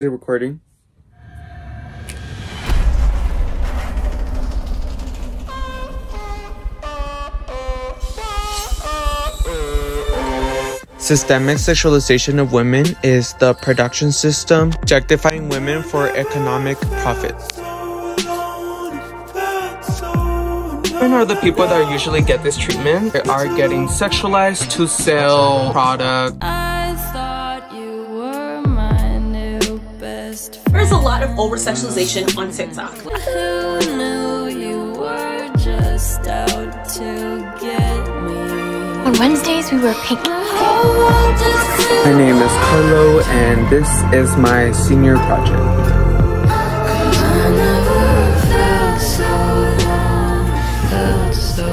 recording? Systemic sexualization of women is the production system objectifying women for economic profits. Women are the people that usually get this treatment. They are getting sexualized to sell product. There's a lot of over sexualization on TikTok. Who knew you were just out to get me? On Wednesdays, we wear pink. My name is Carlo, and this is my senior project. So so